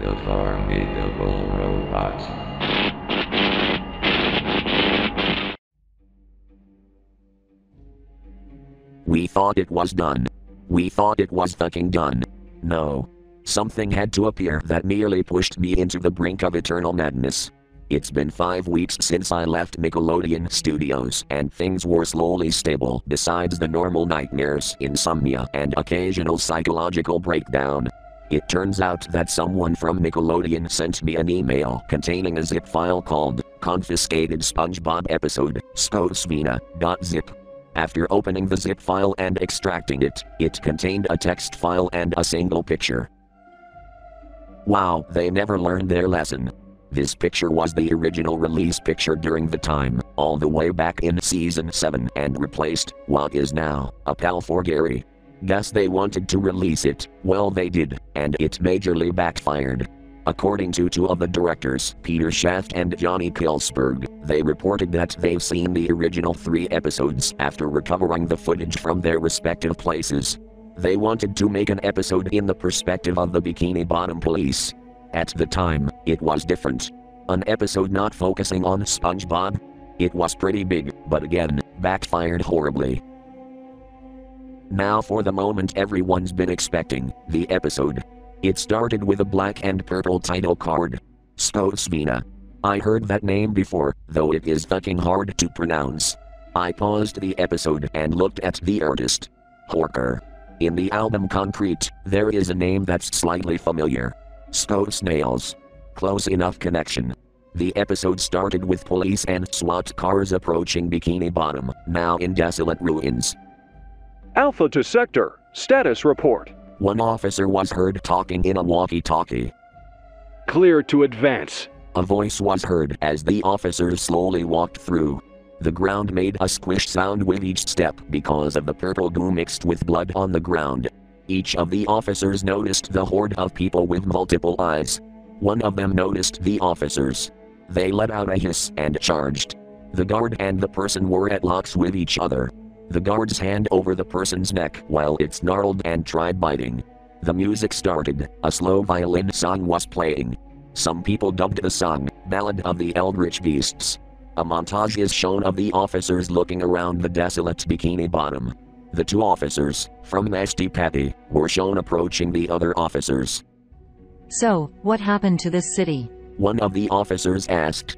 The formidable robot. We thought it was done. We thought it was fucking done. No. Something had to appear that merely pushed me into the brink of eternal madness. It's been five weeks since I left Nickelodeon Studios, and things were slowly stable, besides the normal nightmares, insomnia, and occasional psychological breakdown. It turns out that someone from Nickelodeon sent me an email containing a zip file called Confiscated SpongeBob Episode, Skovsniet.zip. After opening the zip file and extracting it, it contained a text file and a single picture. Wow, they never learned their lesson. This picture was the original release picture during the time, all the way back in season 7, and replaced what is now a pal for Gary. Guess they wanted to release it, well, they did, and it majorly backfired. According to two of the directors, Peter Shaft and Johnny Kilsberg, they reported that they've seen the original three episodes after recovering the footage from their respective places. They wanted to make an episode in the perspective of the Bikini Bottom Police. At the time, it was different. An episode not focusing on SpongeBob? It was pretty big, but again, backfired horribly. Now for the moment everyone's been expecting the episode. It started with a black and purple title card. Skovsniet. I heard that name before, though it is fucking hard to pronounce. I paused the episode and looked at the artist. Horker. In the album Concrete, there is a name that's slightly familiar. Sko Snails. Close enough connection. The episode started with police and SWAT cars approaching Bikini Bottom, now in desolate ruins. Alpha to Sector, status report. One officer was heard talking in a walkie talkie. Clear to advance. A voice was heard as the officers slowly walked through. The ground made a squish sound with each step because of the purple goo mixed with blood on the ground. Each of the officers noticed the horde of people with multiple eyes. One of them noticed the officers. They let out a hiss and charged. The guard and the person were at locks with each other. The guard's hand over the person's neck while it snarled and tried biting. The music started, a slow violin song was playing. Some people dubbed the song, Ballad of the Eldritch Beasts. A montage is shown of the officers looking around the desolate Bikini Bottom. The two officers, from Nasty Patty, were shown approaching the other officers. So, what happened to this city? One of the officers asked,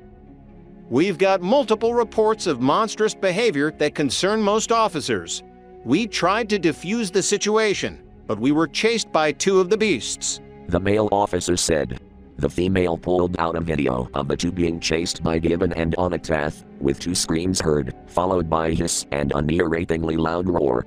We've got multiple reports of monstrous behavior that concern most officers. We tried to defuse the situation, but we were chased by two of the beasts. The male officer said. The female pulled out a video of the two being chased by Gibbon and Onitath, with two screams heard, followed by hiss and a near-rapingly loud roar.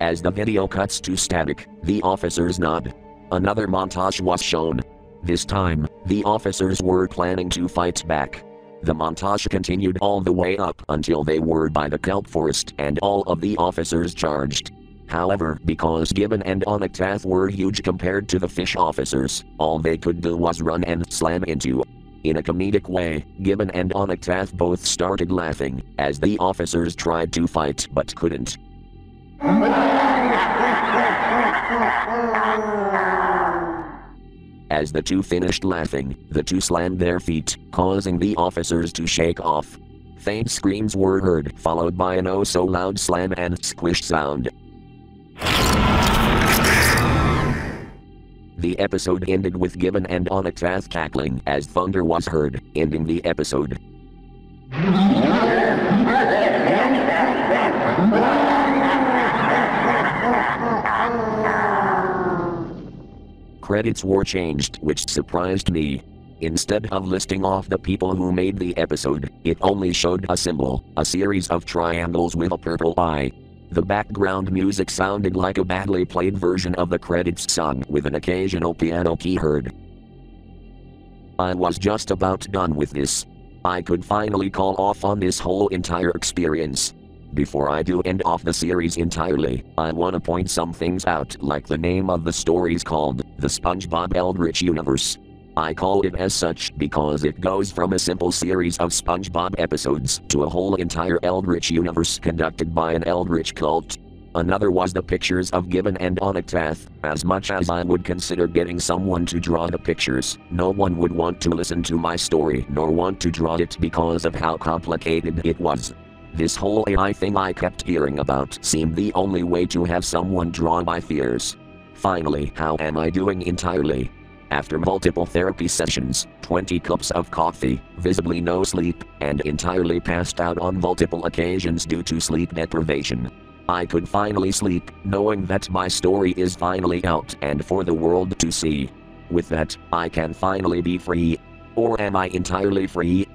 As the video cuts to static, the officers nod. Another montage was shown. This time, the officers were planning to fight back. The montage continued all the way up until they were by the kelp forest and all of the officers charged. However, because Gibbon and Onitath were huge compared to the fish officers, all they could do was run and slam into. In a comedic way, Gibbon and Onitath both started laughing, as the officers tried to fight but couldn't. As the two finished laughing, the two slammed their feet, causing the officers to shake off. Faint screams were heard, followed by an oh so loud slam and squish sound. The episode ended with Gibbon and Onitath cackling as thunder was heard, ending the episode. Credits were changed, which surprised me. Instead of listing off the people who made the episode, it only showed a symbol, a series of triangles with a purple eye. The background music sounded like a badly played version of the credits song with an occasional piano key heard. I was just about done with this. I could finally call off on this whole entire experience. Before I do end off the series entirely, I want to point some things out, like the name of the story's called The SpongeBob Eldritch Universe. I call it as such because it goes from a simple series of SpongeBob episodes to a whole entire Eldritch universe conducted by an Eldritch cult. Another was the pictures of Gibbon and Onictath. As much as I would consider getting someone to draw the pictures, no one would want to listen to my story nor want to draw it because of how complicated it was. This whole AI thing I kept hearing about seemed the only way to have someone draw my fears. Finally, how am I doing entirely? After multiple therapy sessions, 20 cups of coffee, visibly no sleep, and entirely passed out on multiple occasions due to sleep deprivation. I could finally sleep, knowing that my story is finally out and for the world to see. With that, I can finally be free. Or am I entirely free?